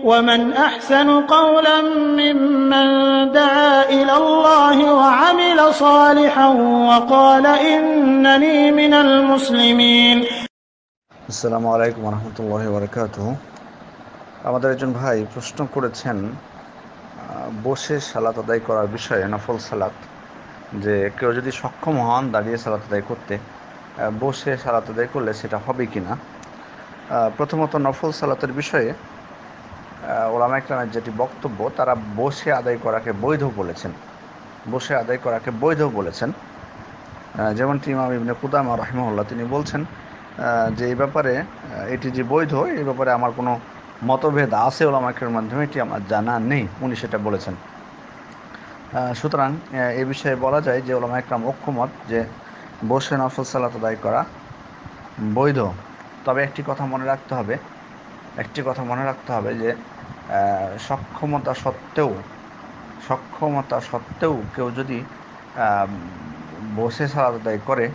ومن أحسن قولا ممن دعا إلى الله وعمل صالحا وقال إنني من المسلمين আসসালামু আলাইকুম রহমতুল্লাহ বরকাত আমাদের একজন ভাই প্রশ্ন করেছেন আহ, বসে সালাত আদায় করার বিষয়ে নফল সালাত যে কেউ যদি সক্ষম হন দাঁড়িয়ে সালাত আদায় করতে আহ, বসে সালাত আদায় করলে সেটা হবে কি না আহ, প্রথমত নফল সালাতের বিষয়ে ওলামা ইকরামের যেটি বক্তব্য, তারা বসে আদায় করাকে বৈধ বলেছেন। বসে আদায় করাকে বৈধ বলেছেন। যেমনটি ইমাম ইবনে কুদামা রহমউল্লাহ তিনি বলছেন যে এই ব্যাপারে এটি যে বৈধ, এই ব্যাপারে আমার কোনো মতভেদ আছে ওলামাকের মাধ্যমে, এটি আমার জানা নেই, উনি সেটা বলেছেন। সুতরাং এ বিষয়ে বলা যায় যে ওলামা একরাম ঐক্যমত যে বসে নফল সালাত আদায় করা বৈধ। তবে একটি কথা মনে রাখতে হবে একটি কথা মনে রাখতে হবে যে সক্ষমতা সত্ত্বেও সক্ষমতা সত্ত্বেও কেউ যদি বসে সালাত আদায় করে,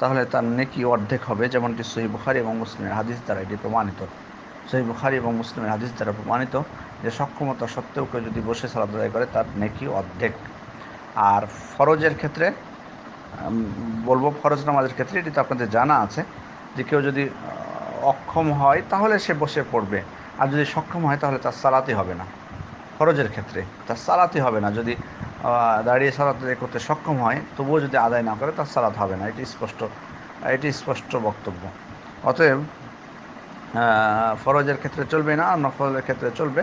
তাহলে তার নেকি অর্ধেক হবে, যেমনটি সহি বুখারি এবং মুসলিমের হাদিস দ্বারা এটি প্রমাণিত। সহি বুখারি এবং মুসলিমের হাদিস দ্বারা প্রমাণিত যে, সক্ষমতা সত্ত্বেও কেউ যদি বসে সালাত আদায় করে, তার নেকি অর্ধেক। আর ফরজের ক্ষেত্রে বলব ফরজ নামাজের ক্ষেত্রে, এটি তো আপনাদের জানা আছে যে, কেউ যদি অক্ষম হয়, তাহলে সে বসে পড়বে। আর যদি সক্ষম হয়, তাহলে তার সালাতে হবে না। ফরজের ক্ষেত্রে তার সালাতে হবে না। যদি দাঁড়িয়ে সালাত করতে সক্ষম হয়, তবুও যদি আদায় না করে, তার সালাত হবে না। এটি স্পষ্ট এটি স্পষ্ট বক্তব্য। অতএব ফরজের ক্ষেত্রে চলবে না আর ক্ষেত্রে চলবে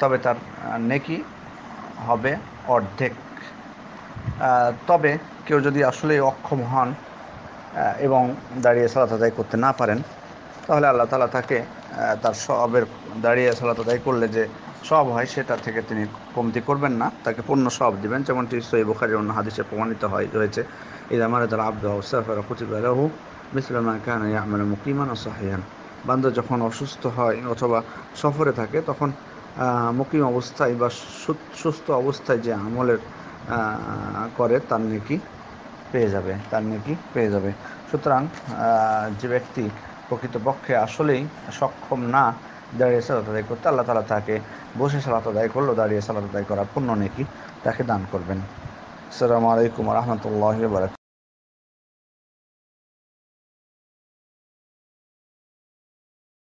তবে তার নেকি হবে অর্ধেক। তবে কেউ যদি আসলে অক্ষম হন এবং দাঁড়িয়ে সালাত আদায় করতে না পারেন তাহলে আল্লাহ তালা তাকে তার সবের দাঁড়িয়ে সালাত আদায় করলে যে সব হয় সেটা থেকে তিনি কমতি করবেন না। তাকে পূর্ণ সব দিবেন। যেমনটি সই বুখারির অন্য হাদিসে প্রমাণিত হয়, রয়েছে এই আমার তারা আব্দ সাফার কুতিবাহু মিসলামা কান ইয়ামাল মুকিমান ও সাহিয়ান। বান্দর যখন অসুস্থ হয় অথবা সফরে থাকে, তখন মুকিম অবস্থায় বা সুস্থ অবস্থায় যে আমলের করে, তার নেকি পেয়ে যাবে, তার নেকি পেয়ে যাবে। সুতরাং যে ব্যক্তি প্রকৃতপক্ষে আসলেই সক্ষম না দাঁড়িয়ে সালাত আদায় করতে, আল্লাহ তালা তাকে বসে সালাত আদায় করল, দাঁড়িয়ে সালাত আদায় করা পূর্ণ নেকি তাকে দান করবেন। আসসালামু আলাইকুম রহমতুল্লাহ বারাক